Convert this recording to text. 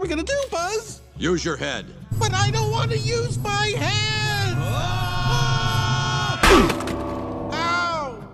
What are we gonna do, Buzz? Use your head. But I don't want to use my head!